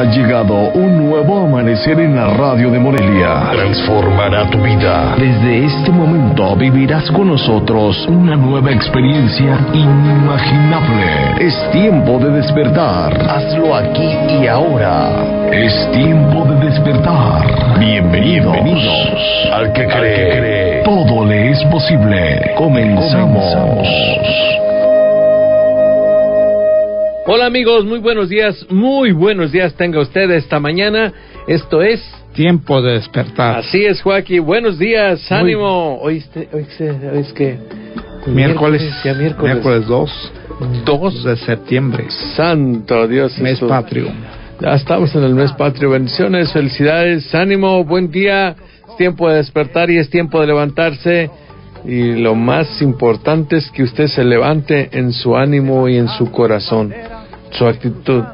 Ha llegado un nuevo amanecer en la radio de Morelia. Transformará tu vida. Desde este momento vivirás con nosotros una nueva experiencia inimaginable. Es tiempo de despertar. Hazlo aquí y ahora. Es tiempo de despertar. Bienvenidos, Bienvenidos al que cree. Todo le es posible. Comenzamos. Hola amigos, muy buenos días, muy buenos días tenga usted esta mañana. Esto es Tiempo de despertar. Así es, Joaquín. Buenos días, ánimo. Hoy, hoy, es que miércoles, ya miércoles. Miércoles 2. 2 de septiembre. Santo Dios. Mes patrio. Ya estamos en el mes patrio. Bendiciones, felicidades, ánimo, buen día. Es tiempo de despertar y es tiempo de levantarse. Y lo más importante es que usted se levante en su ánimo y en su corazón su actitud,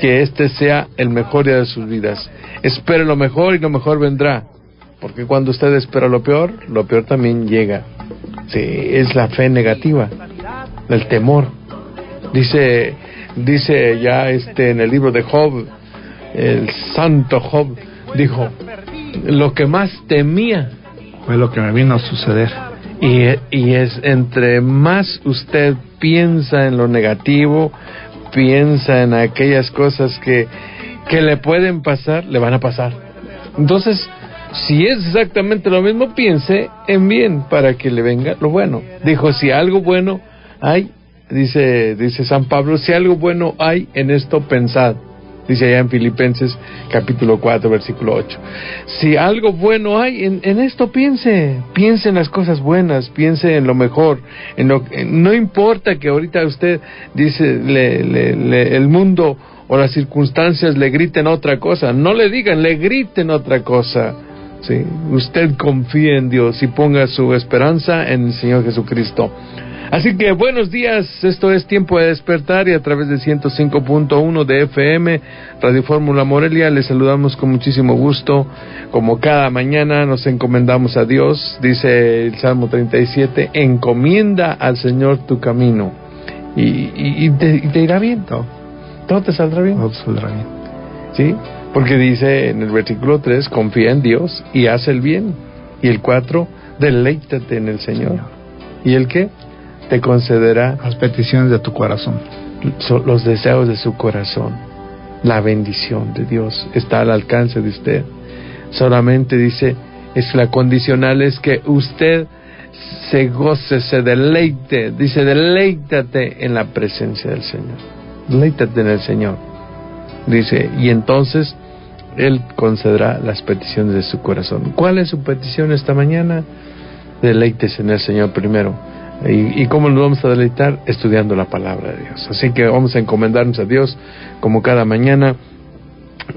que este sea el mejor día de sus vidas. Espere lo mejor y lo mejor vendrá, porque cuando usted espera lo peor, lo peor también llega. Sí, es la fe negativa, el temor. Dice, dice ya este en el libro de Job, el santo Job dijo, lo que más temía fue lo que me vino a suceder. Y, y es entre más usted piensa en lo negativo, piensa en aquellas cosas que, que le pueden pasar, le van a pasar. Entonces, si es exactamente lo mismo, piense en bien para que le venga lo bueno. Dijo, si algo bueno hay, dice, dice San Pablo, si algo bueno hay en esto, pensad. Dice allá en Filipenses capítulo 4, versículo 8. Si algo bueno hay en, en esto, piense, piense en las cosas buenas, piense en lo mejor. En lo, no importa que ahorita usted dice, le, le, el mundo o las circunstancias le griten otra cosa, no le digan, le griten otra cosa. ¿sí? Usted confíe en Dios y ponga su esperanza en el Señor Jesucristo. Así que buenos días, esto es Tiempo de Despertar y a través de 105.1 de FM, Radio Fórmula Morelia, les saludamos con muchísimo gusto. Como cada mañana nos encomendamos a Dios, dice el Salmo 37, encomienda al Señor tu camino y, te, irá bien todo. Todo te saldrá bien. Todo saldrá bien. ¿Sí? Porque dice en el versículo 3, confía en Dios y haz el bien. Y el 4, deleítate en el Señor. ¿Y el qué? Te concederá las peticiones de tu corazón, los deseos de su corazón. La bendición de Dios está al alcance de usted. Solamente dice, es la condicional es que usted se goce, se deleite, dice, deleítate en la presencia del Señor. Deleítate en el Señor. Dice, y entonces Él concederá las peticiones de su corazón. ¿Cuál es su petición esta mañana? Deleítese en el Señor primero ¿Y, cómo nos vamos a deleitar? Estudiando la palabra de Dios. Así que vamos a encomendarnos a Dios como cada mañana.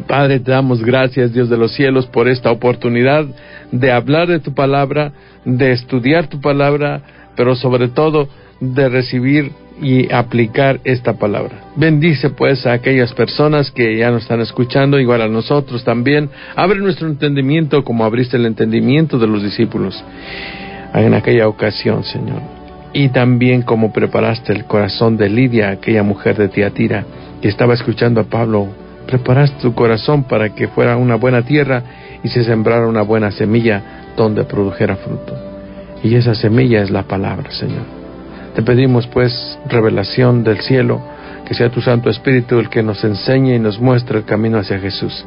Padre, te damos gracias, Dios de los cielos, por esta oportunidad de hablar de tu palabra, de estudiar tu palabra, pero sobre todo de recibir y aplicar esta palabra. Bendice pues a aquellas personas que ya nos están escuchando, igual a nosotros también. Abre nuestro entendimiento como abriste el entendimiento de los discípulos en aquella ocasión, Señor y también como preparaste el corazón de Lidia, aquella mujer de Tiatira, que estaba escuchando a Pablo, preparaste tu corazón para que fuera una buena tierra y se sembrara una buena semilla donde produjera fruto. Y esa semilla es la palabra, Señor. Te pedimos pues revelación del cielo, que sea tu Santo Espíritu el que nos enseñe y nos muestre el camino hacia Jesús.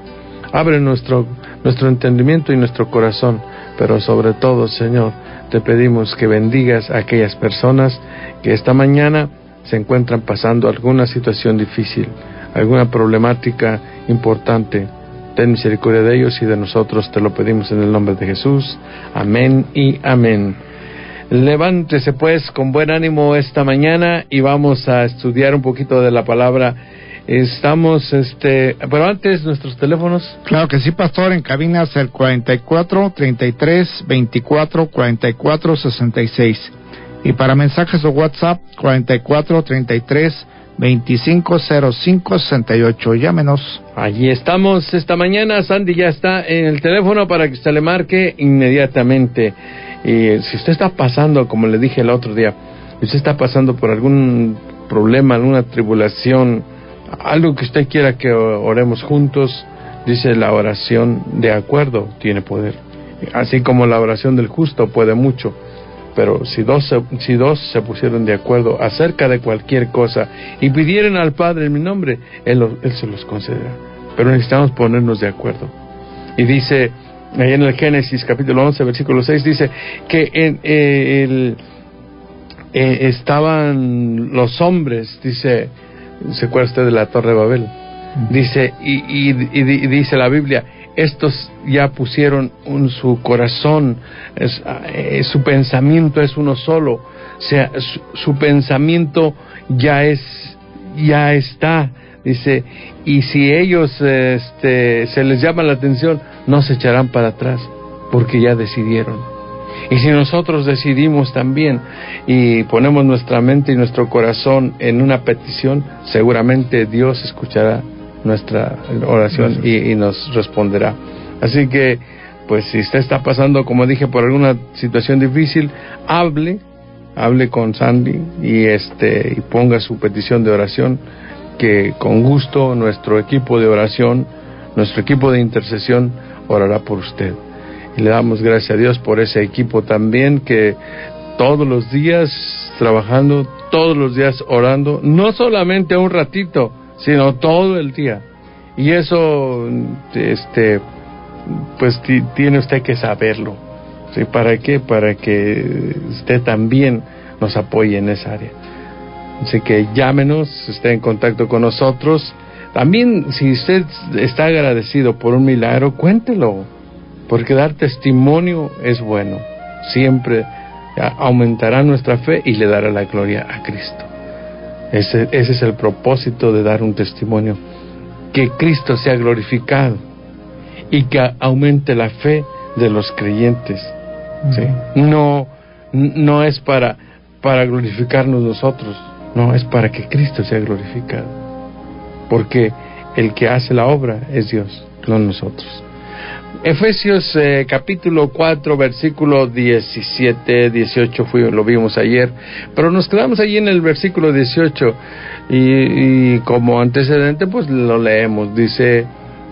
Abre nuestro, nuestro entendimiento y nuestro corazón, pero sobre todo, Señor, te pedimos que bendigas a aquellas personas que esta mañana se encuentran pasando alguna situación difícil, alguna problemática importante. Ten misericordia de ellos y de nosotros, te lo pedimos en el nombre de Jesús. Amén y amén. Levántese pues con buen ánimo esta mañana y vamos a estudiar un poquito de la palabra Estamos, este, pero antes nuestros teléfonos. Claro que sí, pastor, en cabinas el 44 33 24 44 66. Y para mensajes o WhatsApp 44 33 2505 68. Llámenos. Allí estamos esta mañana. Sandy ya está en el teléfono para que se le marque inmediatamente. Y si usted está pasando, como le dije el otro día, si usted está pasando por algún problema, alguna tribulación, algo que usted quiera que oremos juntos, dice la oración de acuerdo tiene poder. Así como la oración del justo puede mucho. Pero si dos, se, si dos se pusieron de acuerdo acerca de cualquier cosa y pidieran al Padre en mi nombre, Él, él se los concederá. Pero necesitamos ponernos de acuerdo. Y dice, ahí en el Génesis capítulo 11, versículo 6, dice que en, eh, el, eh, estaban los hombres, dice, ¿se acuerda usted de la Torre de Babel? Dice, y, y, dice la Biblia, estos ya pusieron en su corazón, eh, su pensamiento es uno solo, o sea, su, pensamiento ya es, ya está, dice, y si ellos este, se les llama la atención, no se echarán para atrás, porque ya decidieron. Y si nosotros decidimos también y ponemos nuestra mente y nuestro corazón en una petición, seguramente Dios escuchará nuestra oración y, nos responderá. Así que, pues si usted está pasando, como dije, por alguna situación difícil, hable, hable con Sandy y este y ponga su petición de oración que con gusto nuestro equipo de oración, nuestro equipo de intercesión orará por usted. Y le damos gracias a Dios por ese equipo también que todos los días trabajando, todos los días orando, no solamente un ratito, sino todo el día. Y eso, este, pues tiene usted que saberlo. ¿Sí? ¿Para qué? Para que usted también nos apoye en esa área. Así que llámenos, esté en contacto con nosotros. También, si usted está agradecido por un milagro, cuéntelo, porque dar testimonio es bueno. Siempre aumentará nuestra fe y le dará la gloria a Cristo. Ese, es el propósito de dar un testimonio. Que Cristo sea glorificado y que aumente la fe de los creyentes. No, no es para, para glorificarnos nosotros, no, es para que Cristo sea glorificado. Porque el que hace la obra es Dios, no nosotros. Efesios eh, capítulo 4, versículo 17, 18, fui, lo vimos ayer, pero nos quedamos allí en el versículo 18 y, como antecedente pues lo leemos, dice,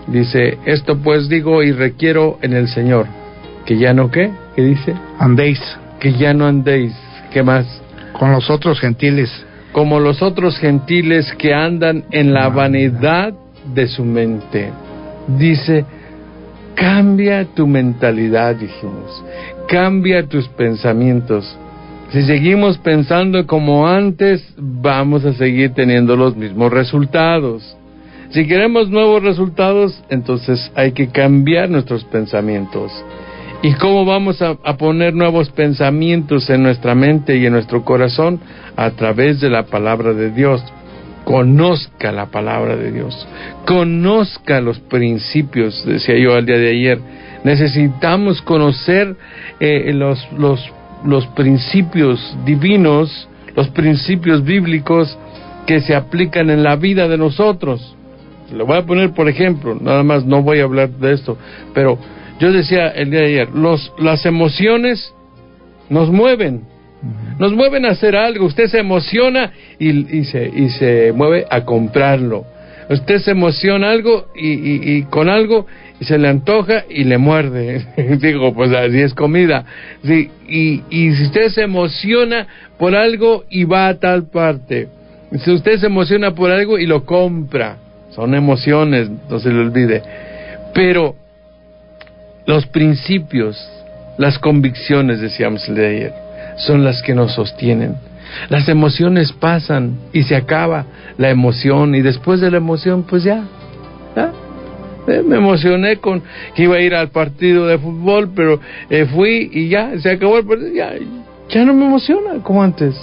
dice, esto pues digo y requiero en el Señor, que ya no qué, ¿qué dice? Andéis. Que ya no andéis, ¿qué más? Con los otros gentiles. Como los otros gentiles que andan en la vanidad de su mente. Dice, Cambia tu mentalidad, dijimos. Cambia tus pensamientos. Si seguimos pensando como antes, vamos a seguir teniendo los mismos resultados. Si queremos nuevos resultados, entonces hay que cambiar nuestros pensamientos. ¿Y cómo vamos a, poner nuevos pensamientos en nuestra mente y en nuestro corazón? A través de la palabra de Dios conozca la palabra de Dios, conozca los principios, decía yo al día de ayer. Necesitamos conocer eh, los, los, los principios divinos, los principios bíblicos que se aplican en la vida de nosotros. Le voy a poner, por ejemplo, nada más no voy a hablar de esto, pero yo decía el día de ayer, los, las emociones nos mueven, nos mueven a hacer algo, usted se emociona y, se, y se mueve a comprarlo. Usted se emociona algo y, con algo se le antoja y le muerde. Digo, pues así es comida. Y si usted se emociona por algo y va a tal parte. Si usted se emociona por algo y lo compra. Son emociones, no se le olvide. Pero los principios, las convicciones, decíamos el de ayer, son las que nos sostienen. Las emociones pasan y se acaba la emoción y después de la emoción pues ya, eh, me emocioné con que iba a ir al partido de fútbol, pero eh, fui y ya, se acabó el partido, ya, ya no me emociona como antes.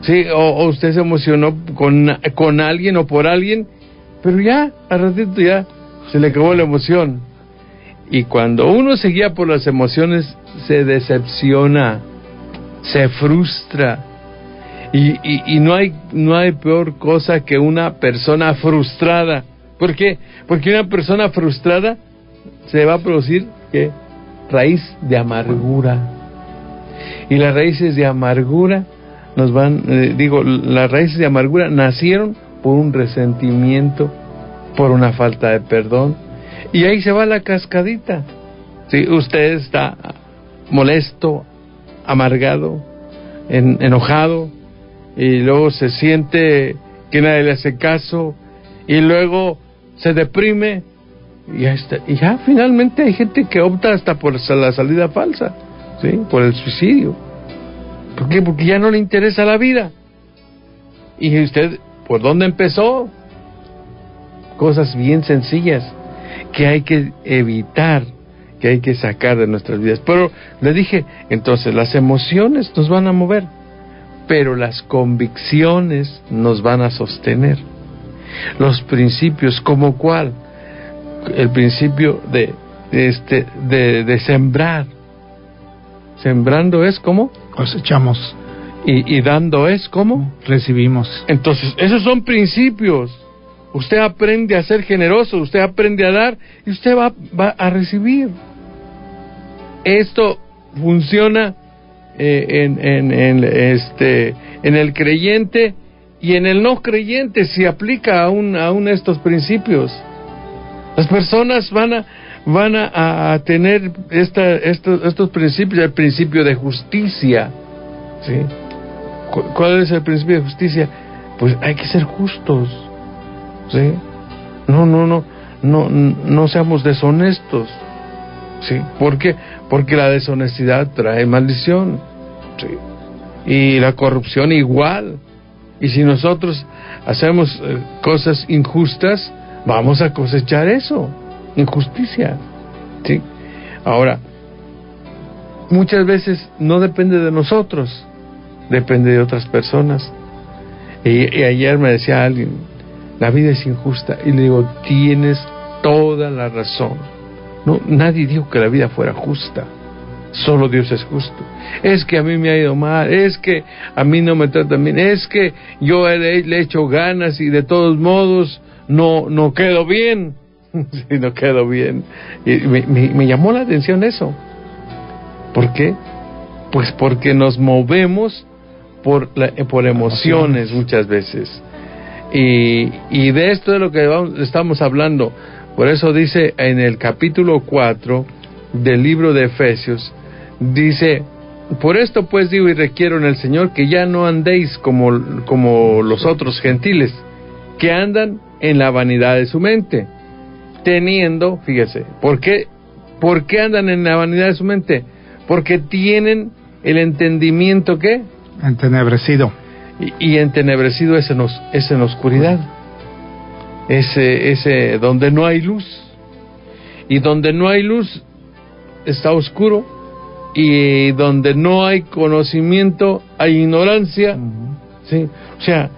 Sí, o, usted se emocionó con, con alguien o por alguien, pero ya, al ratito ya, se le acabó la emoción. Y cuando uno se guía por las emociones, se decepciona se frustra. Y, y, no, hay, no hay peor cosa que una persona frustrada. ¿Por qué? Porque una persona frustrada se va a producir ¿qué? raíz de amargura. Y las raíces de amargura nos van, eh, digo, las raíces de amargura nacieron por un resentimiento, por una falta de perdón. Y ahí se va la cascadita. Si usted está molesto, amargado, enojado, y luego se siente que nadie le hace caso, y luego se deprime, y ya, está, y ya finalmente hay gente que opta hasta por la salida falsa, ¿sí? por el suicidio. ¿Por qué? Porque ya no le interesa la vida. Y usted, ¿por dónde empezó? Cosas bien sencillas que hay que evitar, que hay que sacar de nuestras vidas. Pero le dije, entonces las emociones nos van a mover, pero las convicciones nos van a sostener. Los principios, como cuál? El principio de, este, de, de sembrar. Sembrando es como cosechamos. Y, y dando es como recibimos. Entonces, esos son principios. Usted aprende a ser generoso, usted aprende a dar y usted va, va a recibir. Esto funciona eh, en, en, en, este, en el creyente y en el no creyente si aplica aún, aún estos principios. Las personas van a, van a, tener esta, estos, estos principios, el principio de justicia. ¿sí? ¿Cuál es el principio de justicia? Pues hay que ser justos. ¿sí? No, no, no, no, no seamos deshonestos. ¿Sí? ¿Por qué? Porque la deshonestidad trae maldición. ¿sí? Y la corrupción igual. Y si nosotros hacemos eh, cosas injustas, vamos a cosechar eso, injusticia. ¿sí? Ahora, muchas veces no depende de nosotros, depende de otras personas. Y, y, ayer me decía alguien, la vida es injusta. Y le digo, tienes toda la razón. No, nadie dijo que la vida fuera justa. Solo Dios es justo. Es que a mí me ha ido mal, es que a mí no me tratan bien, es que yo le, le he hecho ganas y de todos modos no, no quedo bien. sí, no quedo bien. Y me, me, me llamó la atención eso. ¿Por qué? Pues porque nos movemos por, la, por emociones muchas veces. Y, y de esto es lo que vamos, estamos hablando. Por eso dice en el capítulo 4 del libro de Efesios, dice, por esto pues digo y requiero en el Señor que ya no andéis como, como los otros gentiles, que andan en la vanidad de su mente, teniendo, fíjese, ¿por qué, ¿por qué andan en la vanidad de su mente? Porque tienen el entendimiento que entenebrecido. Y, y entenebrecido es en, os, es en oscuridad ese ese donde no hay luz. Y donde no hay luz está oscuro. Y donde no hay conocimiento hay ignorancia. Uh -huh. sí. O sea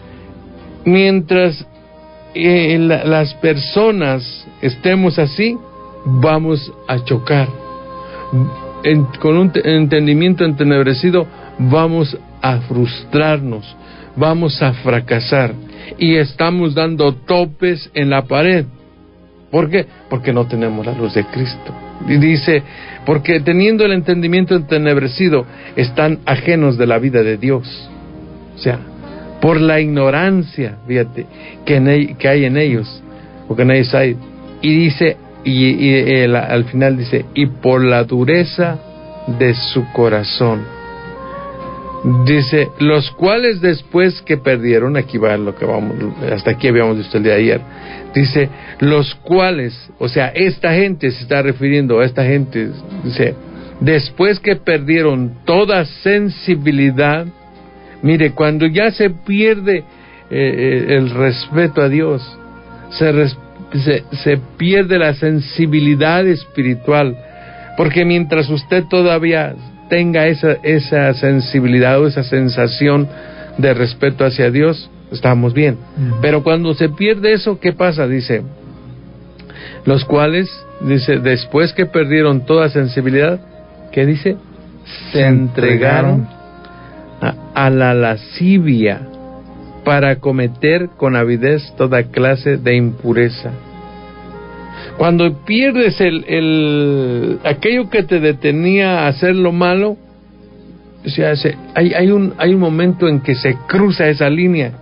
mientras eh, la, las personas estemos así vamos a chocar. En, con un entendimiento entenebrecido vamos a frustrarnos, vamos a fracasar y estamos dando topes en la pared. ¿Por qué? Porque no tenemos la luz de Cristo. Y dice, porque teniendo el entendimiento entenebrecido, están ajenos de la vida de Dios. O sea, por la ignorancia, fíjate, que, que hay en ellos, porque en ellos hay. Y dice, y, y el, al final dice, y por la dureza de su corazón Dice, los cuales después que perdieron, aquí va lo que vamos, hasta aquí habíamos visto el día de ayer, dice, los cuales, o sea, esta gente se está refiriendo a esta gente, dice, después que perdieron toda sensibilidad, mire, cuando ya se pierde eh, el respeto a Dios, se, se pierde la sensibilidad espiritual, porque mientras usted todavía tenga esa, esa sensibilidad o esa sensación de respeto hacia Dios, estamos bien. Uh -huh. Pero cuando se pierde eso, ¿qué pasa? Dice, los cuales, dice, después que perdieron toda sensibilidad, ¿qué dice? Se entregaron a, a la lascivia para cometer con avidez toda clase de impureza. Cuando pierdes el, el, aquello que te detenía a hacer lo malo, se, hay, hay, un, hay un momento en que se cruza esa línea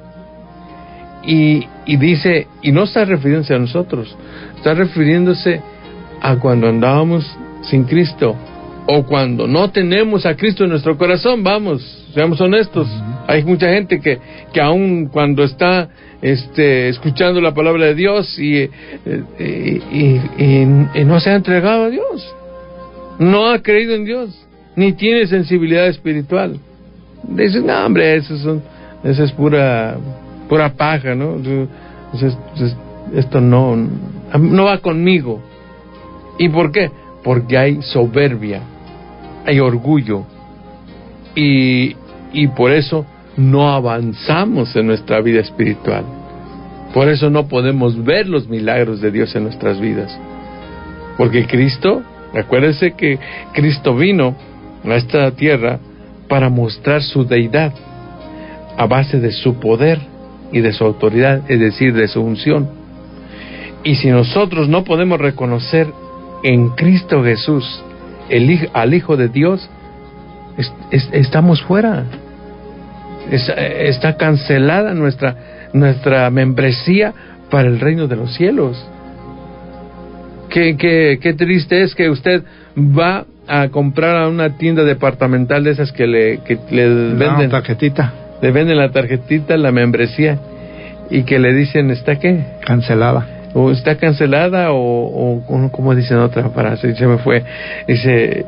y, y dice, y no está refiriéndose a nosotros, está refiriéndose a cuando andábamos sin Cristo o cuando no tenemos a Cristo en nuestro corazón, vamos, seamos honestos. Hay mucha gente que, que aún cuando está este, escuchando la palabra de Dios y, y, no se ha entregado a Dios, no ha creído en Dios, ni tiene sensibilidad espiritual. Dicen, no, hombre, eso, son, eso es pura, pura paja, ¿no? esto no, no va conmigo. ¿Y por qué? Porque hay soberbia, hay orgullo y, y por eso no avanzamos en nuestra vida espiritual. Por eso no podemos ver los milagros de Dios en nuestras vidas. Porque Cristo, acuérdense que Cristo vino a esta tierra para mostrar su deidad a base de su poder y de su autoridad, es decir, de su unción. Y si nosotros no podemos reconocer en Cristo Jesús el, al Hijo de Dios, estamos fuera. Está cancelada nuestra, nuestra membresía para el reino de los cielos. Qué, qué, qué triste es que usted va a comprar a una tienda departamental de esas que le, que le venden. tarjetita. Le venden la tarjetita, la membresía, y que le dicen, ¿está qué? Cancelada o está cancelada o, o como dicen otra frase, se me fue, dice,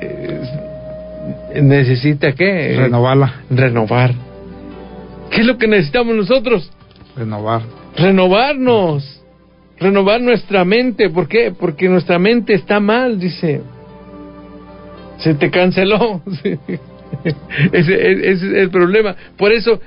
necesita qué? Renovarla. Renovar. ¿Qué es lo que necesitamos nosotros? Renovar. Renovarnos. Renovar nuestra mente. ¿Por qué? Porque nuestra mente está mal, dice. Se te canceló. ese es el problema. Por eso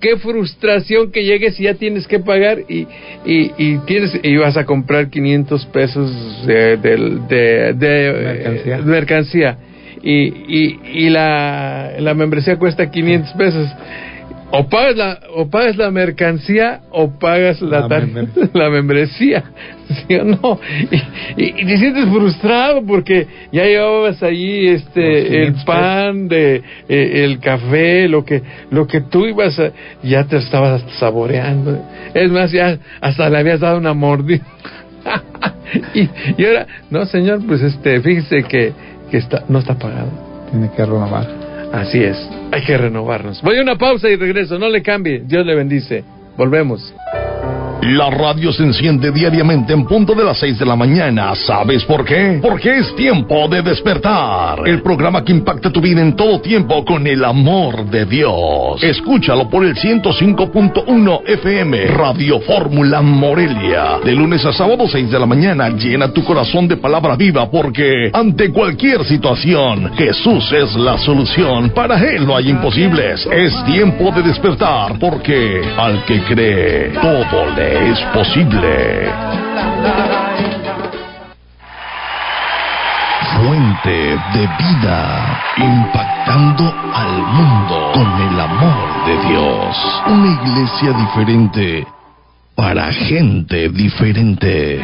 qué frustración que llegues y ya tienes que pagar y, y, tienes y vas a comprar 500 pesos de, de, mercancía, y, y, y la, la membresía cuesta 500 pesos o pagas la o pagas la mercancía o pagas la la, la membresía ¿sí o no y, te sientes frustrado porque ya llevabas ahí este el pan de eh, el café lo que lo que tú ibas a ya te estabas saboreando. Es más ya hasta le habías dado una mordida. Y, y ahora no señor pues este fíjese que que está no está pagado. Tiene que renovar Así es, hay que renovarnos. Voy a una pausa y regreso, no le cambie, Dios le bendice. Volvemos. La radio se enciende diariamente en punto de las 6 de la mañana. ¿Sabes por qué? Porque es tiempo de despertar. El programa que impacta tu vida en todo tiempo con el amor de Dios. Escúchalo por el 105.1 FM. Radio Fórmula Morelia. De lunes a sábado 6 de la mañana. Llena tu corazón de palabra viva porque ante cualquier situación, Jesús es la solución. Para Él no hay imposibles. Es tiempo de despertar porque al que cree, todo le es posible. Fuente de vida, impactando al mundo con el amor de Dios. Una iglesia diferente para gente diferente.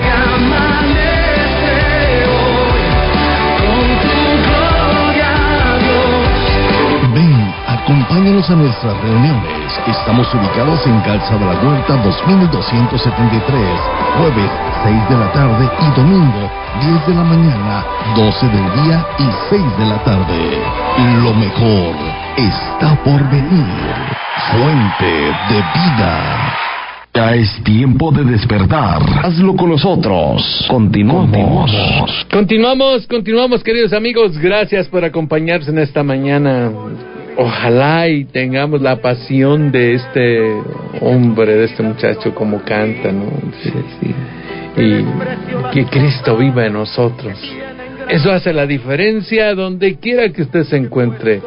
Acompáñanos a nuestras reuniones. Estamos ubicados en Calzada La Huerta 2273, jueves 6 de la tarde y domingo 10 de la mañana, 12 del día y 6 de la tarde. Lo mejor está por venir. Fuente de vida. Ya es tiempo de despertar. Hazlo con nosotros. Continuamos. Continuamos, continuamos, queridos amigos. Gracias por acompañarnos en esta mañana ojalá y tengamos la pasión de este hombre, de este muchacho como canta, ¿no? Sí, sí. Y que Cristo viva en nosotros. Eso hace la diferencia donde quiera que usted se encuentre.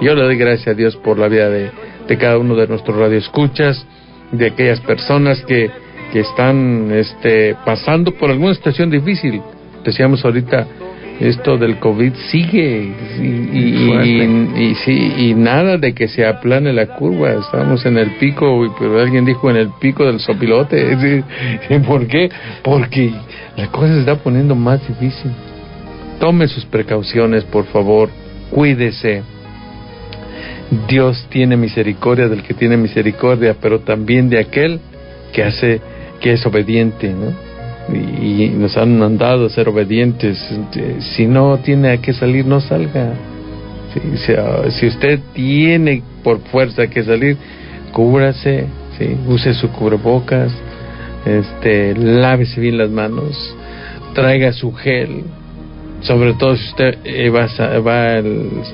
Yo le doy gracias a Dios por la vida de, de cada uno de nuestros radioescuchas, de aquellas personas que, que están este, pasando por alguna situación difícil. Decíamos ahorita, esto del COVID sigue y, y, nada de que se aplane la curva. Estamos en el pico, pero alguien dijo en el pico del sopilote. ¿Por qué? Porque la cosa se está poniendo más difícil. Tome sus precauciones, por favor. Cuídese. Dios tiene misericordia del que tiene misericordia, pero también de aquel que hace que es obediente, ¿no? Y, nos han mandado a ser obedientes. Si no tiene que salir, no salga. Si, si usted tiene por fuerza que salir, cúbrase, ¿sí? use su cubrebocas, este, lávese bien las manos, traiga su gel, sobre todo si usted eh, va,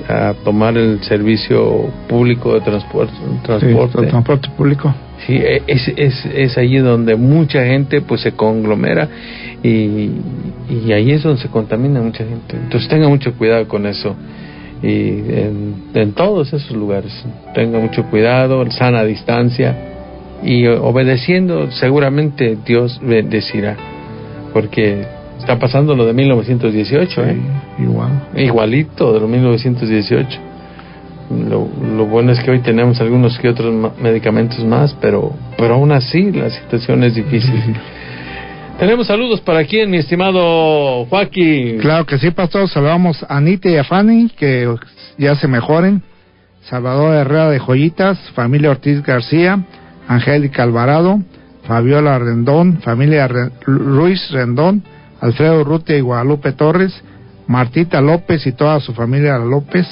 a, tomar el servicio público de transporte. transporte, transporte público. Sí, e, es, es, es allí donde mucha gente pues se conglomera y, y ahí es donde se contamina mucha gente. Entonces tenga mucho cuidado con eso y en, en todos esos lugares. Tenga mucho cuidado, sana distancia y obedeciendo seguramente Dios bendecirá porque Está pasando lo de 1918, ¿eh? Igual. Igualito de lo 1918. Lo, lo, bueno es que hoy tenemos algunos que otros medicamentos más, pero, pero aún así la situación es difícil. Tenemos saludos para quién, mi estimado Joaquín. Claro que sí, pastor. Saludamos a Anita y a Fanny, que ya se mejoren. Salvador Herrera de Joyitas, familia Ortiz García, Angélica Alvarado, Fabiola Rendón, familia Ruiz Rendón, Alfredo Rutia y Guadalupe Torres, Martita López y toda su familia López,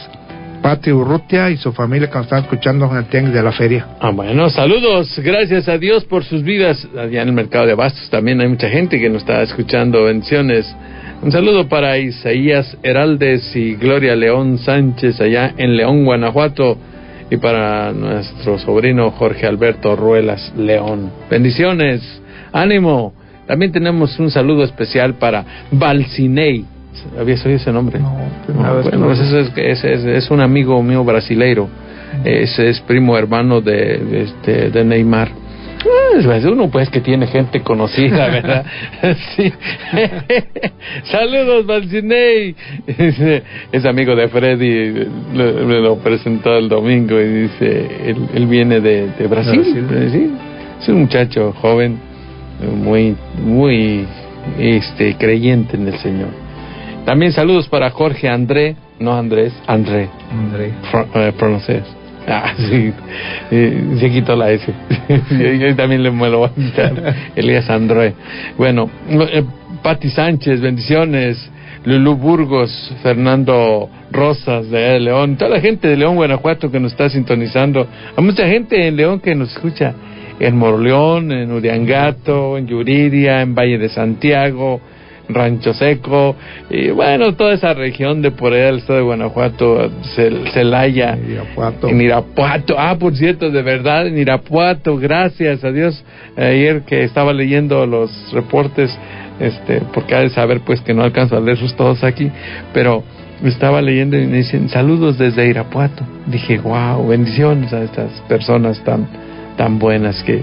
Pati Urrutia y su familia que nos están escuchando en el tianguis de la feria. Ah, bueno, saludos, gracias a Dios por sus vidas. Allá en el mercado de Bastos también hay mucha gente que nos está escuchando. Bendiciones. Un saludo para Isaías Heraldes y Gloria León Sánchez allá en León, Guanajuato. Y para nuestro sobrino Jorge Alberto Ruelas León. Bendiciones, ánimo. También tenemos un saludo especial para Balcinei. ¿Habías oído ese nombre? No, bueno, pues es, es, es, un amigo mío brasileiro. Ese es primo hermano de, este, de Neymar. Pues, uno pues que tiene gente conocida, ¿verdad? sí. Saludos, Balcinei. Es amigo de Freddy, me lo presentó el domingo y dice, él, viene de, de Brasil. Brasil. Es un muchacho joven muy, muy este, creyente en el Señor. También saludos para Jorge André, no Andrés, André. André. Eh, ah, sí, eh, se quitó la S. yo, también le me lo voy a quitar. Elías André. Bueno, eh, Pati Sánchez, bendiciones. Lulú Burgos, Fernando Rosas de León, toda la gente de León, Guanajuato que nos está sintonizando. Hay mucha gente en León que nos escucha en Moroleón, en Uriangato, en Yuriria, en Valle de Santiago, Rancho Seco, y bueno, toda esa región de por allá del estado de Guanajuato, Celaya, en Irapuato, ah, por cierto, de verdad, en Irapuato, gracias a Dios, ayer que estaba leyendo los reportes, este, porque ha de saber pues que no alcanzo a leerlos todos aquí, pero estaba leyendo y me dicen saludos desde Irapuato. Dije, wow, bendiciones a estas personas tan tan buenas que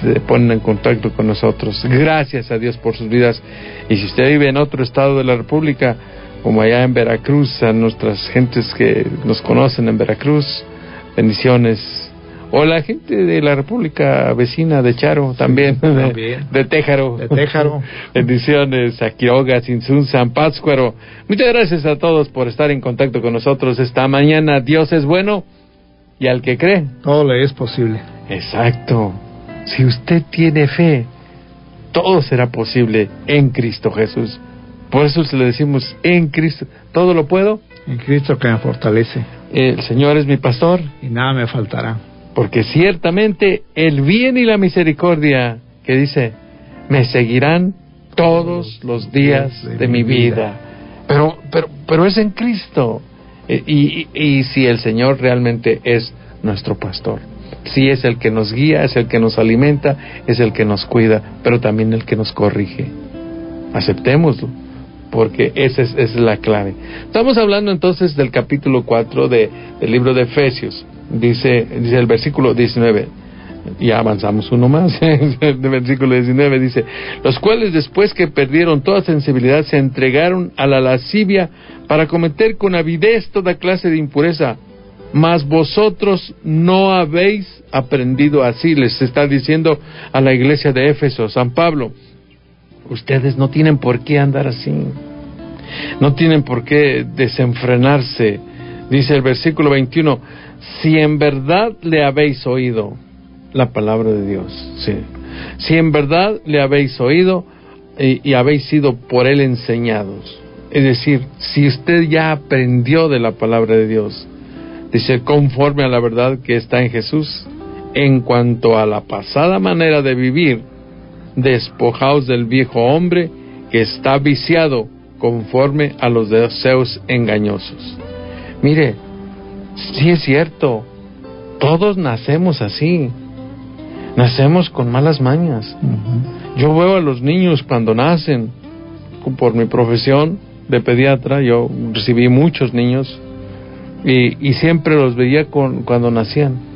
se ponen en contacto con nosotros. Gracias a Dios por sus vidas. Y si usted vive en otro estado de la República, como allá en Veracruz, a nuestras gentes que nos conocen en Veracruz, bendiciones. O la gente de la República vecina de Charo también, de, de, Téjaro. De Téjaro. bendiciones a Quiroga, Sinsun, San Pátzcuaro. Muchas gracias a todos por estar en contacto con nosotros esta mañana. Dios es bueno y al que cree. Todo le es posible. Exacto. Si usted tiene fe, todo será posible en Cristo Jesús. Por eso le decimos, en Cristo, ¿todo lo puedo? En Cristo que me fortalece. El Señor es mi pastor. Y nada me faltará. Porque ciertamente el bien y la misericordia, que dice, me seguirán todos los días de, mi vida. Pero, pero, pero es en Cristo. Eh, y, y si el Señor realmente es nuestro pastor. Sí es el que nos guía, es el que nos alimenta, es el que nos cuida, pero también el que nos corrige. Aceptémoslo, porque esa es, la clave. Estamos hablando entonces del capítulo 4 de, del libro de Efesios. Dice, dice el versículo 19 ya avanzamos uno más, el versículo 19 dice, los cuales después que perdieron toda sensibilidad se entregaron a la lascivia para cometer con avidez toda clase de impureza, mas vosotros no habéis aprendido así, les está diciendo a la iglesia de Éfeso, San Pablo, ustedes no tienen por qué andar así, no tienen por qué desenfrenarse, dice el versículo 21, si en verdad le habéis oído la palabra de Dios, sí. Si en verdad le habéis oído y, y habéis sido por él enseñados. Es decir, si usted ya aprendió de la palabra de Dios, dice conforme a la verdad que está en Jesús, en cuanto a la pasada manera de vivir, despojaos del viejo hombre que está viciado conforme a los deseos engañosos. Mire, sí es cierto, todos nacemos así, nacemos con malas mañas. Yo veo a los niños cuando nacen, por mi profesión de pediatra, yo recibí muchos niños y, siempre los veía con, cuando nacían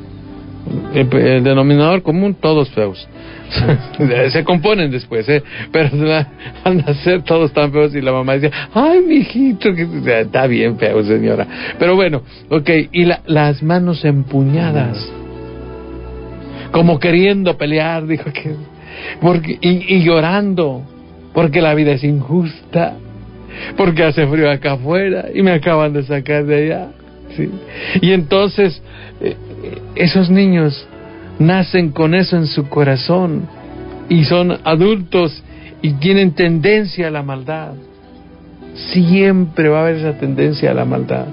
el, denominador común, todos feos. se componen después, ¿eh? pero al nacer todos están feos y la mamá decía, ay, mijito, que está bien feo, señora. Pero bueno, ok, y las manos empuñadas, como queriendo pelear, dijo que, y, y llorando, porque la vida es injusta, porque hace frío acá afuera y me acaban de sacar de allá. ¿Sí? Y entonces eh, esos niños nacen con eso en su corazón y son adultos y tienen tendencia a la maldad. Siempre va a haber esa tendencia a la maldad.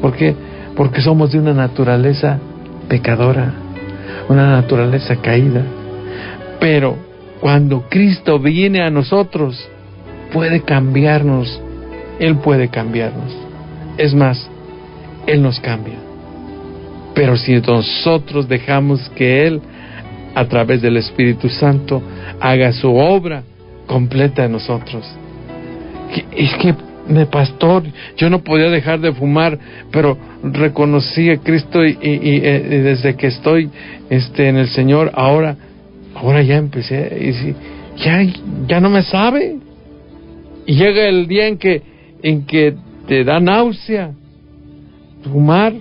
¿Por qué? Porque somos de una naturaleza pecadora, una naturaleza caída. Pero cuando Cristo viene a nosotros, puede cambiarnos. Él puede cambiarnos. Es más, Él nos cambia. Pero si nosotros dejamos que Él, a través del Espíritu Santo, haga su obra completa en nosotros. Es que, me pastor, yo no podía dejar de fumar, pero reconocí a Cristo y, eh, desde que estoy este, en el Señor, ahora, ahora ya empecé, y ya, ya no me sabe. Y llega el día en que, en que te da náusea fumar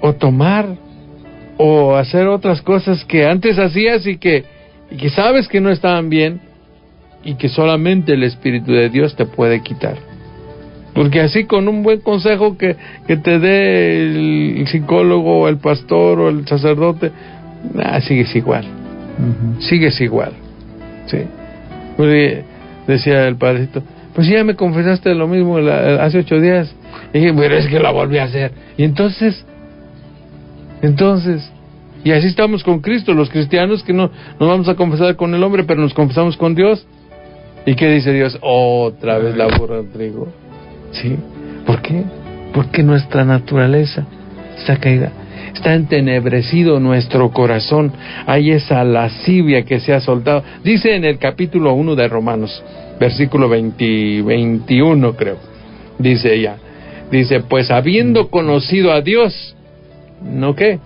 o tomar o hacer otras cosas que antes hacías y que, y que sabes que no estaban bien y que solamente el Espíritu de Dios te puede quitar. Porque así con un buen consejo que, que te dé el psicólogo o el pastor o el sacerdote, nah, sigues igual. Sigues igual. Sí. decía el padrecito, pues ya me confesaste lo mismo hace ocho días. Dije, pero es que lo volví a hacer. Y entonces, entonces, y así estamos con Cristo, los cristianos que no nos vamos a confesar con el hombre, pero nos confesamos con Dios. ¿Y qué dice Dios? Otra vez la burra del trigo. ¿Sí? ¿Por qué? Porque nuestra naturaleza está caída. Está entenebrecido nuestro corazón. Hay esa lascivia que se ha soltado. Dice en el capítulo 1 de Romanos, versículo 20, 21 creo. Dice ella. Dice, pues habiendo conocido a Dios, ¿No qué?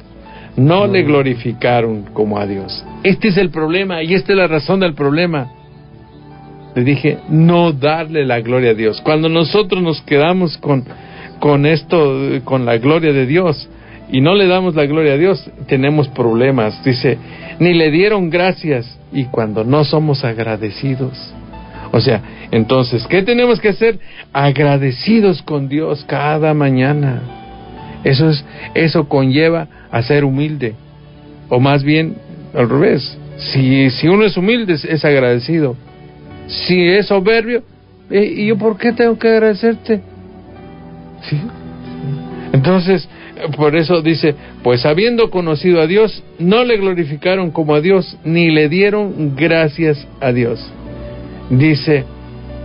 No le glorificaron como a Dios. Este es el problema y esta es la razón del problema. Le dije, no darle la gloria a Dios. Cuando nosotros nos quedamos con, con esto, con la gloria de Dios, y no le damos la gloria a Dios, tenemos problemas. Dice, ni le dieron gracias. Y cuando no somos agradecidos. O sea, entonces, ¿qué tenemos que hacer? Agradecidos con Dios cada mañana. Eso, es, eso conlleva a ser humilde, o más bien al revés. Si, si uno es humilde, es, agradecido. Si es soberbio, eh, ¿y yo por qué tengo que agradecerte? ¿Sí? Entonces, por eso dice, pues habiendo conocido a Dios, no le glorificaron como a Dios, ni le dieron gracias a Dios. Dice,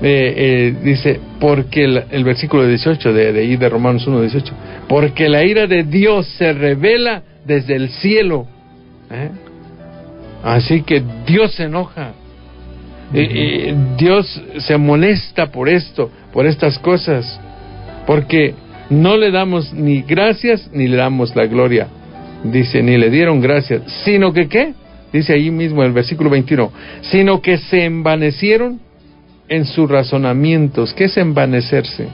eh, eh, dice, porque el, versículo 18 de, de, de Romanos 1, 18, porque la ira de Dios se revela desde el cielo. ¿eh? Así que Dios se enoja. Dios se molesta por esto, por estas cosas, porque no le damos ni gracias ni le damos la gloria. Dice, ni le dieron gracias, sino que qué? Dice ahí mismo el versículo 21, sino que se envanecieron en sus razonamientos. ¿Qué es envanecerse?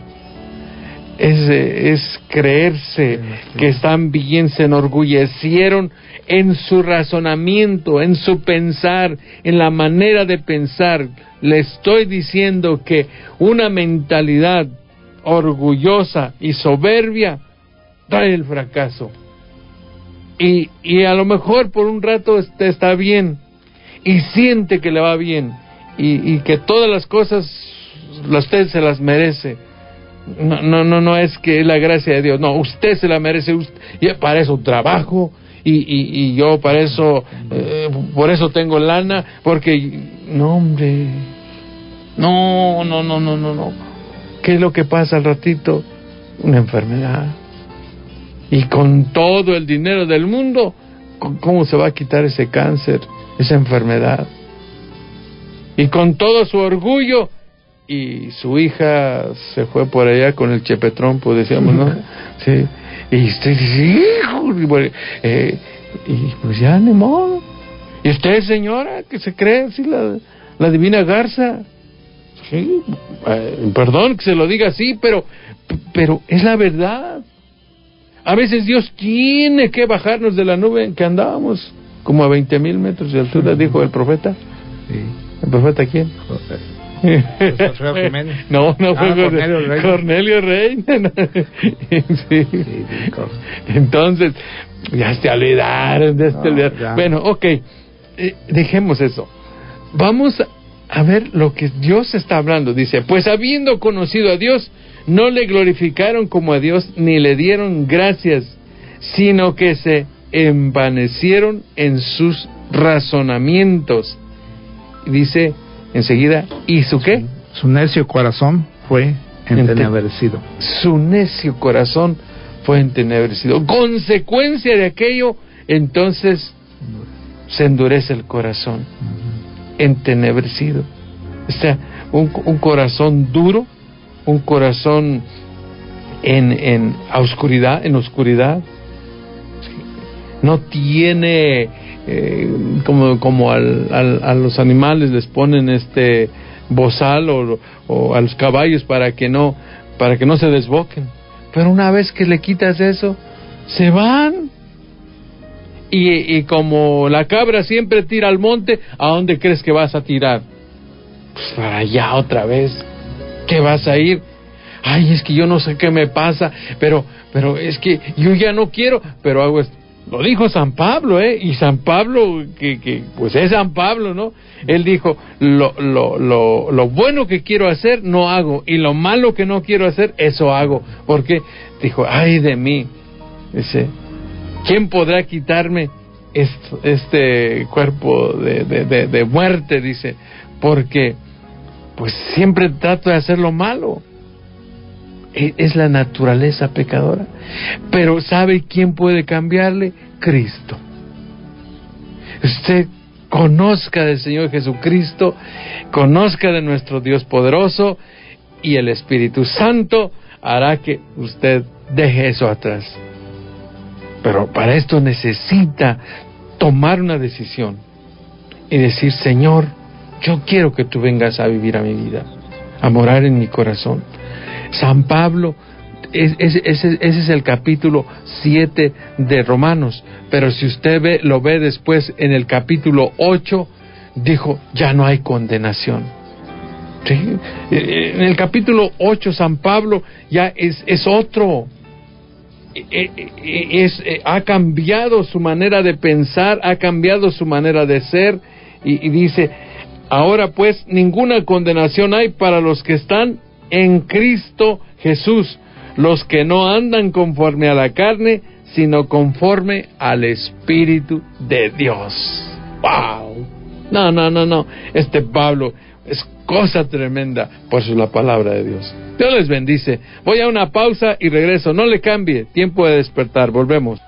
Es, es creerse que están bien, se enorgullecieron en su razonamiento, en su pensar, en la manera de pensar. Le estoy diciendo que una mentalidad orgullosa y soberbia trae el fracaso. Y, y a lo mejor por un rato está bien, y siente que le va bien y, que todas las cosas usted se las merece. No, no, no, no es que es la gracia de Dios, no, usted se la merece, y para eso trabajo, y, y, y yo para eso, eh, por eso tengo lana, porque, no hombre, no, no, no, no, no, no. ¿Qué es lo que pasa al ratito? Una enfermedad. Y con todo el dinero del mundo, ¿cómo se va a quitar ese cáncer, esa enfermedad? Y con todo su orgullo, y su hija se fue por allá con el chepetrón, pues decíamos, ¿no? Sí. Y usted dice, hijo, eh, y pues ya ni modo. Y usted, señora, que se cree así la, la divina garza, sí, eh, perdón que se lo diga así, pero, pero es la verdad. A veces Dios tiene que bajarnos de la nube en que andábamos, como a 20 mil metros de altura, dijo el profeta. Sí. ¿El profeta quién? no, no fue ah, Cornelio Rey. sí. Entonces, ya se olvidaron, ya se olvidaron. Bueno, ok, eh, dejemos eso. Vamos a ver lo que Dios está hablando. Dice, pues habiendo conocido a Dios, no le glorificaron como a Dios ni le dieron gracias, sino que se envanecieron en sus razonamientos. Dice enseguida, ¿y su qué? Su necio corazón fue entenebrecido. Su necio corazón fue entenebrecido. Consecuencia de aquello, entonces se endurece el corazón entenebrecido. O sea, un, un corazón duro, un corazón en, en oscuridad, en oscuridad. No tiene eh, como, como al, al, a los animales les ponen este bozal o, o, a los caballos para que no para que no se desboquen. Pero una vez que le quitas eso, se van y, como la cabra siempre tira al monte, ¿a dónde crees que vas a tirar? Pues para allá otra vez. ¿Qué vas a ir? Ay, es que yo no sé qué me pasa, pero, pero es que yo ya no quiero, pero hago esto. Lo dijo San Pablo, ¿eh? Y San Pablo, que, que pues es San Pablo, ¿no? Él dijo, lo, lo, lo, lo bueno que quiero hacer, no hago, y lo malo que no quiero hacer, eso hago. Porque dijo, ay de mí. Dice, ¿Quién podrá quitarme este, cuerpo de, muerte? Dice, porque pues siempre trato de hacer lo malo. E, es la naturaleza pecadora. Pero ¿sabe quién puede cambiarle? Cristo. Usted conozca del Señor Jesucristo, conozca de nuestro Dios poderoso y el Espíritu Santo hará que usted deje eso atrás. Pero para esto necesita tomar una decisión y decir, Señor, yo quiero que tú vengas a vivir a mi vida, a morar en mi corazón. San Pablo, ese, es el capítulo 7 de Romanos, pero si usted ve, lo ve después en el capítulo 8, dijo, ya no hay condenación. En el capítulo 8 San Pablo ya es, es otro, eh, eh, es, eh, ha cambiado su manera de pensar, ha cambiado su manera de ser y, dice, ahora pues ninguna condenación hay para los que están en Cristo Jesús, los que no andan conforme a la carne, sino conforme al Espíritu de Dios. ¡Wow! No, no, no, no. Este Pablo es cosa tremenda por su la palabra de Dios. Dios les bendice. Voy a una pausa y regreso. No le cambie. Tiempo de despertar. Volvemos.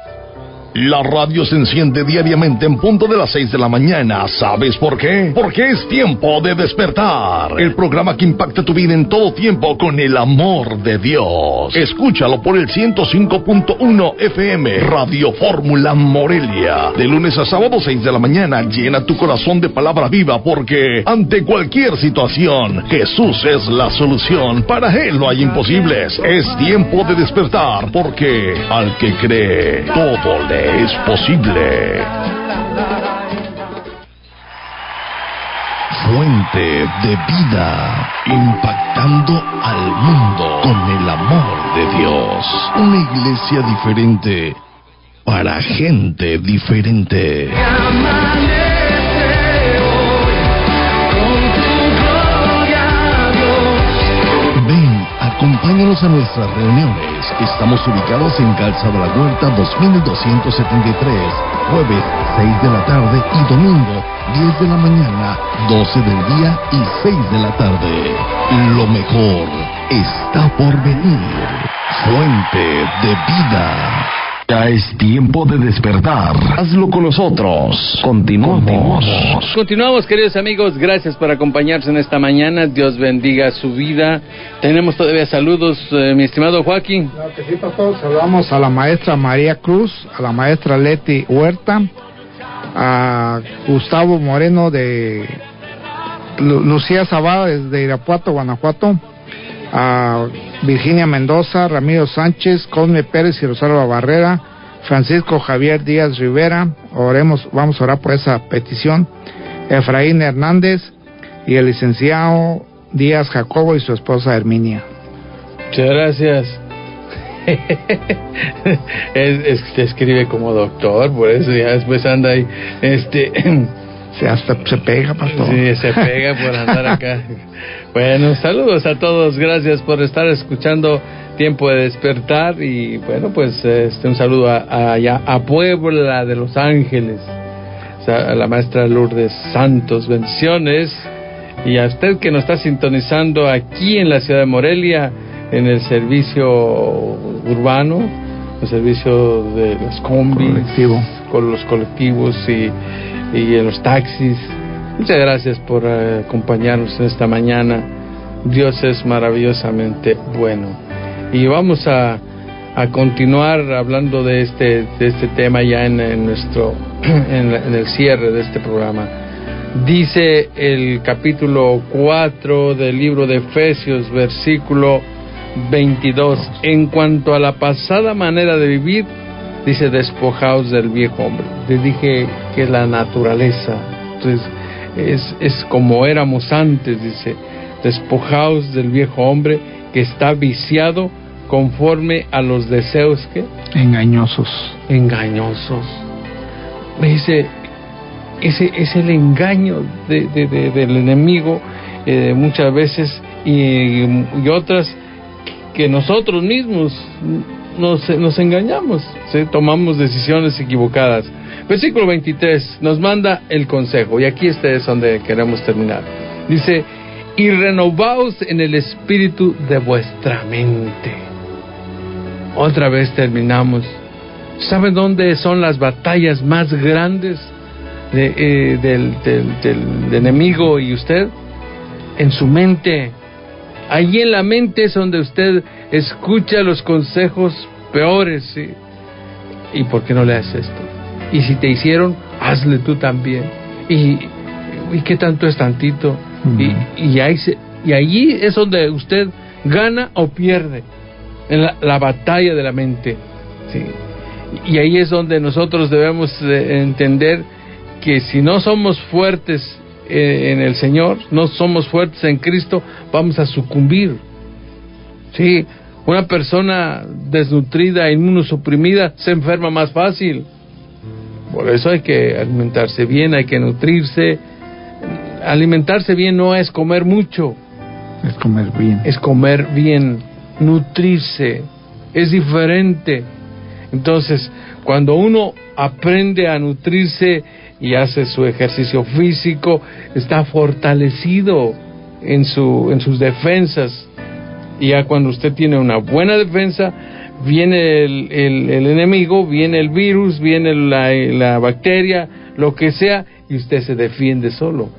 La radio se enciende diariamente en punto de las 6 de la mañana. ¿Sabes por qué? Porque es tiempo de despertar. El programa que impacta tu vida en todo tiempo con el amor de Dios. Escúchalo por el 105.1 FM Radio Fórmula Morelia. De lunes a sábado 6 de la mañana llena tu corazón de palabra viva porque ante cualquier situación Jesús es la solución. Para Él no hay imposibles. Es tiempo de despertar porque al que cree todo le es posible. Fuente de vida, impactando al mundo con el amor de Dios. Una iglesia diferente para gente diferente. Ven, acompáñanos a nuestras reuniones Estamos ubicados en Calzada La Huerta 2273, jueves 6 de la tarde y domingo 10 de la mañana, 12 del día y 6 de la tarde. Lo mejor está por venir. Fuente de vida. Ya es tiempo de despertar. Hazlo con nosotros. Continuamos. Continuamos, queridos amigos. Gracias por acompañarnos en esta mañana. Dios bendiga su vida. Tenemos todavía saludos, eh, mi estimado Joaquín. Claro que sí, pastor. Saludamos a la maestra María Cruz, a la maestra Leti Huerta, a Gustavo Moreno de Lucía Zabada desde Irapuato, Guanajuato, a Virginia Mendoza, Ramiro Sánchez, Cosme Pérez y Rosalba Barrera, Francisco Javier Díaz Rivera, oremos, vamos a orar por esa petición, Efraín Hernández y el licenciado Díaz Jacobo y su esposa Herminia. Muchas gracias. es, se escribe como doctor, por eso ya después anda ahí. Este, se hasta se pega, pastor. Sí, se pega por andar acá. Bueno, saludos a todos, gracias por estar escuchando Tiempo de Despertar. Y bueno, pues este un saludo a, allá a Puebla de Los Ángeles, a la maestra Lourdes Santos, bendiciones. Y a usted que nos está sintonizando aquí en la ciudad de Morelia en el servicio urbano, el servicio de los combis, con los colectivos y, y en los taxis Muchas gracias por eh, acompañarnos en esta mañana. Dios es maravillosamente bueno. Y vamos a, a continuar hablando de este, de este tema ya en, nuestro, en, en, el cierre de este programa. Dice el capítulo 4 del libro de Efesios, versículo 22, en cuanto a la pasada manera de vivir, dice, despojaos del viejo hombre. Les dije que la naturaleza. Entonces, es, es como éramos antes, dice, despojaos del viejo hombre que está viciado conforme a los deseos que engañosos. engañosos. Dice ese es el engaño de, del enemigo eh, muchas veces y, y, otras que nosotros mismos nos, nos engañamos tomamos decisiones equivocadas Versículo 23 nos manda el consejo, y aquí este es donde queremos terminar. Dice, y renovaos en el espíritu de vuestra mente. Otra vez terminamos. ¿Saben dónde son las batallas más grandes de, eh, del, del, enemigo y usted? En su mente. Allí en la mente es donde usted escucha los consejos peores. ¿Y por qué no le hace esto? Y si te hicieron, hazle tú también. ¿Y, y qué tanto es tantito? y, y, ahí y allí es donde usted gana o pierde en la, batalla de la mente. ¿sí? Y ahí es donde nosotros debemos entender que si no somos fuertes eh, en el Señor, no somos fuertes en Cristo, vamos a sucumbir. Sí, una persona desnutrida, inmunosuprimida, se enferma más fácil. Por eso hay que alimentarse bien, hay que nutrirse. Alimentarse bien no es comer mucho. Es comer bien. Es comer bien, nutrirse. Es diferente. Entonces, cuando uno aprende a nutrirse y hace su ejercicio físico, está fortalecido en, su, en sus defensas. Y ya cuando usted tiene una buena defensa, viene el, el, enemigo, viene el virus, viene la, la, bacteria, lo que sea, y usted se defiende solo.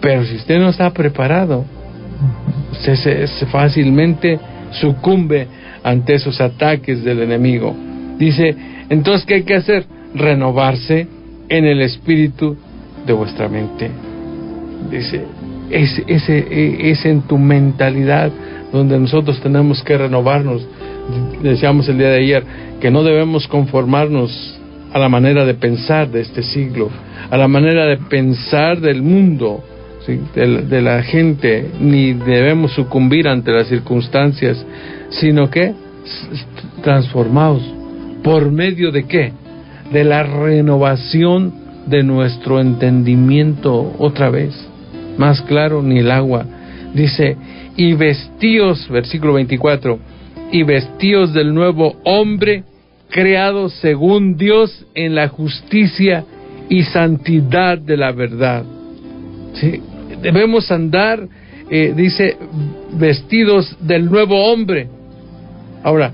Pero si usted no está preparado, usted se, fácilmente sucumbe ante esos ataques del enemigo. Dice, entonces, ¿qué hay que hacer? Renovarse en el espíritu de vuestra mente. Dice, es, ese, es en tu mentalidad donde nosotros tenemos que renovarnos decíamos el día de ayer, que no debemos conformarnos a la manera de pensar de este siglo, a la manera de pensar del mundo, de, la gente, ni debemos sucumbir ante las circunstancias, sino que transformados por medio de qué? De la renovación de nuestro entendimiento otra vez, más claro ni el agua. Dice, y vestíos, versículo 24, y vestíos del nuevo hombre creado según Dios en la justicia y santidad de la verdad. Debemos andar, eh, dice, vestidos del nuevo hombre. Ahora,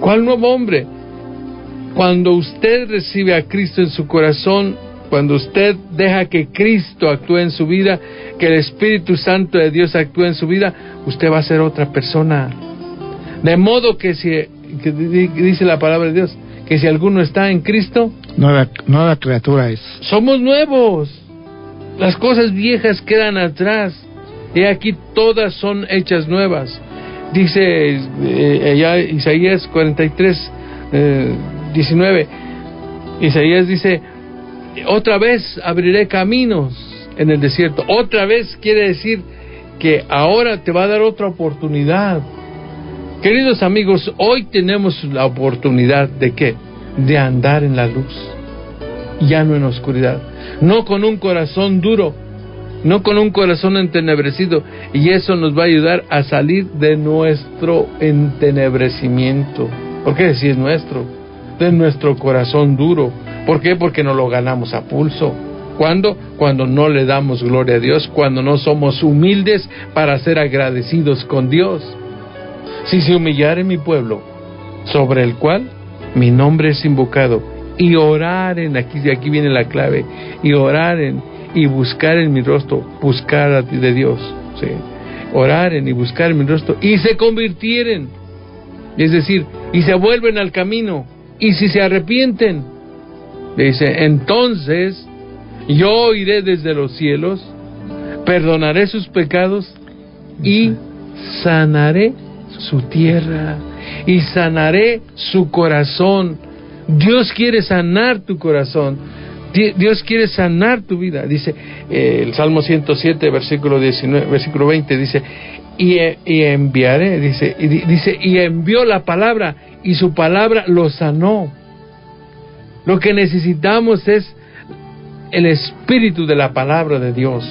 ¿cuál nuevo hombre? Cuando usted recibe a Cristo en su corazón, cuando usted deja que Cristo actúe en su vida, que el Espíritu Santo de Dios actúe en su vida, usted va a ser otra persona. De modo que si que dice la palabra de Dios, que si alguno está en Cristo, nueva, nueva criatura es. Somos nuevos. Las cosas viejas quedan atrás. Y aquí todas son hechas nuevas. Dice eh, Isaías 43, 19. Eh, Isaías dice, otra vez abriré caminos en el desierto. Otra vez quiere decir que ahora te va a dar otra oportunidad. Queridos amigos, hoy tenemos la oportunidad de qué? De andar en la luz, ya no en oscuridad, no con un corazón duro, no con un corazón entenebrecido, y eso nos va a ayudar a salir de nuestro entenebrecimiento. ¿Por qué decir nuestro? De nuestro corazón duro. ¿Por qué? Porque no lo ganamos a pulso. ¿Cuándo? Cuando no le damos gloria a Dios, cuando no somos humildes para ser agradecidos con Dios. Si se humillare mi pueblo, sobre el cual mi nombre es invocado, y orar en, aquí, aquí viene la clave, y orar en, y buscar en mi rostro, buscar a ti de Dios, ¿sí? oraren y buscar en mi rostro, y se convirtieren, es decir, y se vuelven al camino, y si se arrepienten, dice, entonces yo iré desde los cielos, perdonaré sus pecados y sanaré su tierra y sanaré su corazón. Dios quiere sanar tu corazón. Dios quiere sanar tu vida. Dice eh, el Salmo 107, versículo, 19, versículo 20, dice, y, y enviaré, dice y, dice, y envió la palabra y su palabra lo sanó. Lo que necesitamos es el espíritu de la palabra de Dios.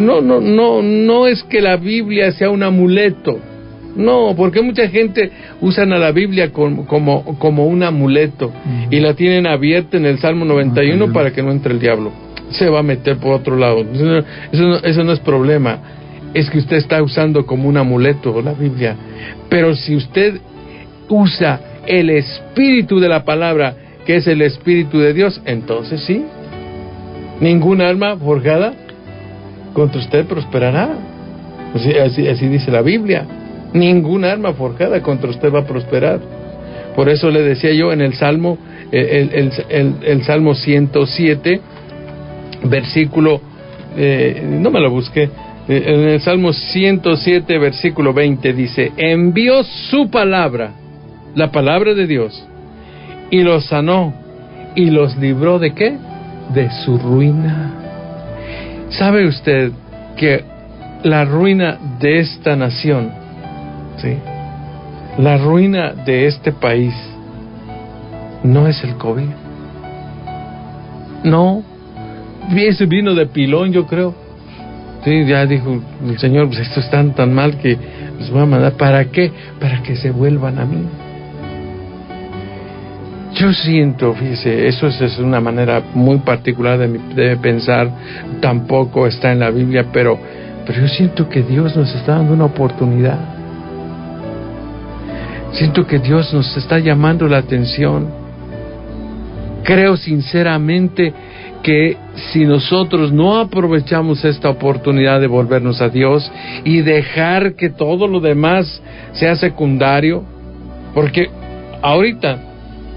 No, no, no, no es que la Biblia sea un amuleto. No, porque mucha gente usan a la Biblia como, como, un amuleto y la tienen abierta en el Salmo 91 para que no entre el diablo. Se va a meter por otro lado. Eso no, es problema. Es que usted está usando como un amuleto la Biblia. Pero si usted usa el espíritu de la palabra, que es el espíritu de Dios, entonces sí. Ningún arma forjada contra usted prosperará. así, así dice la Biblia. Ningún arma forjada contra usted va a prosperar. Por eso le decía yo en el Salmo, el, el, Salmo 107, versículo, eh, no me lo busqué, eh, en el Salmo 107, versículo 20 dice, envió su palabra, la palabra de Dios, y los sanó y los libró de qué? De su ruina. ¿Sabe usted que la ruina de esta nación la ruina de este país no es el COVID. No, ese vino de pilón, yo creo. Sí, ya dijo el Señor, pues esto es tan, mal que los voy a mandar. ¿Para qué? Para que se vuelvan a mí. Yo siento, fíjese, eso es, una manera muy particular de, de, pensar, tampoco está en la Biblia, pero, pero yo siento que Dios nos está dando una oportunidad Siento que Dios nos está llamando la atención. Creo sinceramente que si nosotros no aprovechamos esta oportunidad de volvernos a Dios y dejar que todo lo demás sea secundario, porque ahorita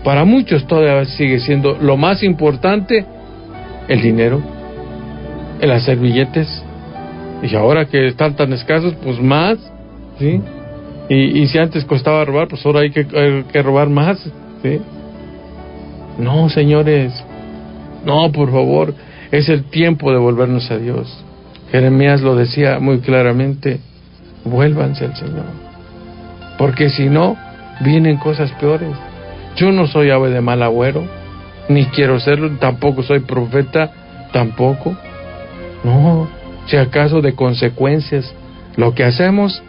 para muchos todavía sigue siendo lo más importante el dinero, el hacer billetes, y ahora que están tan escasos, pues más, ¿sí? Y, si antes costaba robar, pues ahora hay que, robar más. No, señores. No, por favor. Es el tiempo de volvernos a Dios. Jeremías lo decía muy claramente. Vuélvanse al Señor. Porque si no, vienen cosas peores. Yo no soy ave de mal agüero, ni quiero serlo, tampoco soy profeta, tampoco. No, si acaso de consecuencias Lo que hacemos,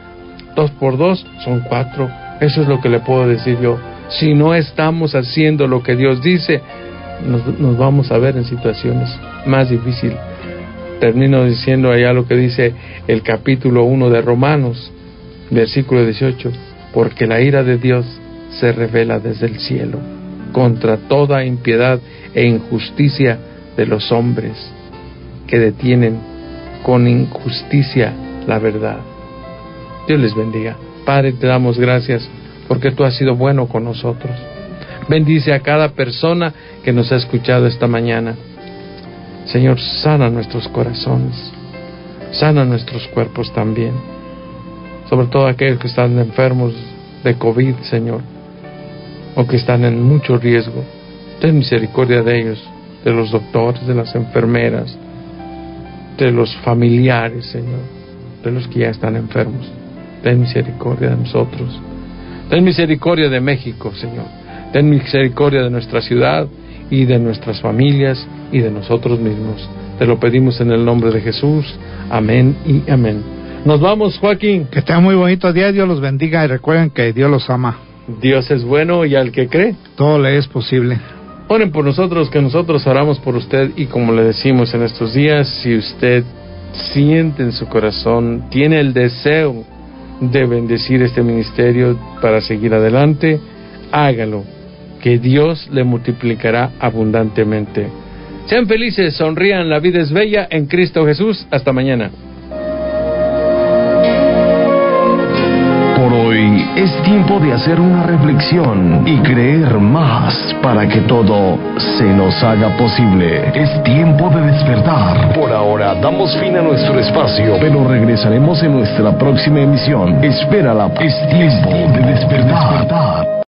dos por dos, son cuatro. Eso es lo que le puedo decir yo. Si no estamos haciendo lo que Dios dice, nos, nos vamos a ver en situaciones más difíciles. Termino diciendo allá lo que dice el capítulo 1 de Romanos, versículo 18, porque la ira de Dios se revela desde el cielo contra toda impiedad e injusticia de los hombres que detienen con injusticia la verdad. Dios les bendiga. Padre, te damos gracias porque tú has sido bueno con nosotros. Bendice a cada persona que nos ha escuchado esta mañana. Señor, sana nuestros corazones, sana nuestros cuerpos también, sobre todo aquellos que están enfermos de COVID, Señor, o que están en mucho riesgo. Ten misericordia de ellos, de los doctores, de las enfermeras, de los familiares, Señor, de los que ya están enfermos. Ten misericordia de nosotros. Ten misericordia de México, Señor. Ten misericordia de nuestra ciudad y de nuestras familias y de nosotros mismos. Te lo pedimos en el nombre de Jesús. Amén y amén. Nos vamos, Joaquín. Que tengan muy bonito día, Dios los bendiga y recuerden que Dios los ama. Dios es bueno y al que cree. Todo le es posible. Oren por nosotros, que nosotros oramos por usted y como le decimos en estos días, si usted siente en su corazón, tiene el deseo de bendecir este ministerio para seguir adelante, hágalo, que Dios le multiplicará abundantemente. Sean felices, sonrían, la vida es bella en Cristo Jesús. Hasta mañana. Es tiempo de hacer una reflexión y creer más para que todo se nos haga posible. Es tiempo de despertar. Por ahora damos fin a nuestro espacio, pero regresaremos en nuestra próxima emisión. Espérala. Es tiempo de despertar.